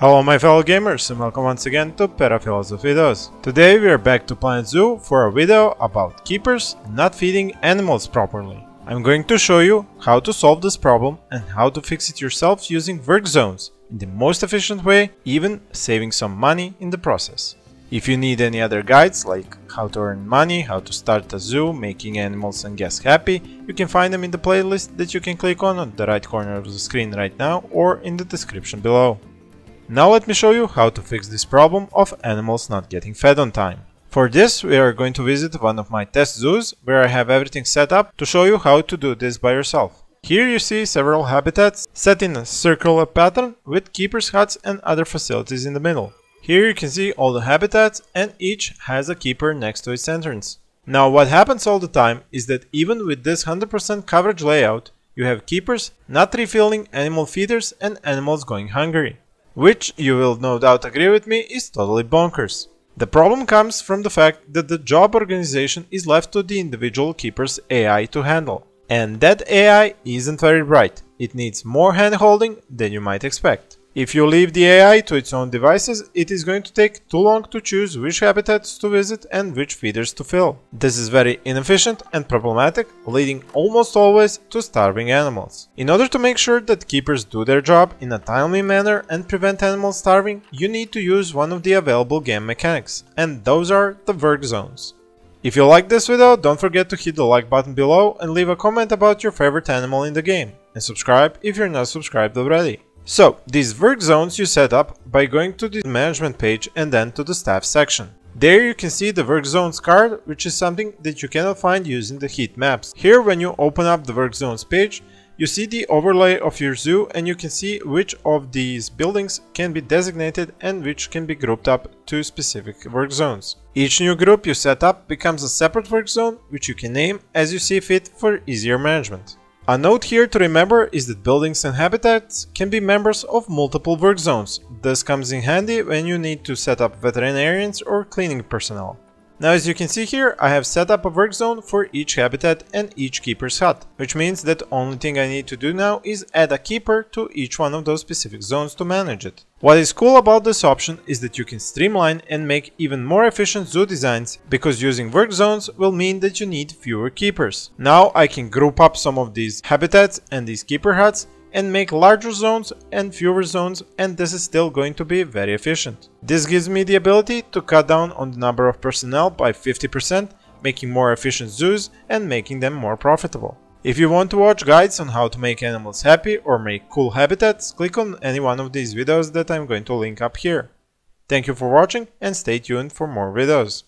Hello my fellow gamers and welcome once again to Philosophy Videos. Today we are back to Planet Zoo for a video about keepers not feeding animals properly. I'm going to show you how to solve this problem and how to fix it yourself using work zones in the most efficient way, even saving some money in the process. If you need any other guides like how to earn money, how to start a zoo, making animals and guests happy, you can find them in the playlist that you can click on on the right corner of the screen right now or in the description below. Now let me show you how to fix this problem of animals not getting fed on time. For this we are going to visit one of my test zoos where I have everything set up to show you how to do this by yourself. Here you see several habitats set in a circular pattern with keepers huts and other facilities in the middle. Here you can see all the habitats and each has a keeper next to its entrance. Now what happens all the time is that even with this 100% coverage layout, you have keepers not refilling animal feeders and animals going hungry which you will no doubt agree with me is totally bonkers. The problem comes from the fact that the job organization is left to the individual keeper's AI to handle. And that AI isn't very bright, it needs more handholding than you might expect. If you leave the AI to its own devices, it is going to take too long to choose which habitats to visit and which feeders to fill. This is very inefficient and problematic, leading almost always to starving animals. In order to make sure that keepers do their job in a timely manner and prevent animals starving, you need to use one of the available game mechanics, and those are the work zones. If you like this video, don't forget to hit the like button below and leave a comment about your favorite animal in the game, and subscribe if you're not subscribed already. So, these work zones you set up by going to the management page and then to the staff section. There you can see the work zones card, which is something that you cannot find using the heat maps. Here when you open up the work zones page, you see the overlay of your zoo and you can see which of these buildings can be designated and which can be grouped up to specific work zones. Each new group you set up becomes a separate work zone which you can name as you see fit for easier management. A note here to remember is that buildings and habitats can be members of multiple work zones. This comes in handy when you need to set up veterinarians or cleaning personnel. Now as you can see here, I have set up a work zone for each habitat and each keeper's hut, which means that only thing I need to do now is add a keeper to each one of those specific zones to manage it. What is cool about this option is that you can streamline and make even more efficient zoo designs, because using work zones will mean that you need fewer keepers. Now I can group up some of these habitats and these keeper huts and make larger zones and fewer zones and this is still going to be very efficient. This gives me the ability to cut down on the number of personnel by 50%, making more efficient zoos and making them more profitable. If you want to watch guides on how to make animals happy or make cool habitats, click on any one of these videos that I'm going to link up here. Thank you for watching and stay tuned for more videos.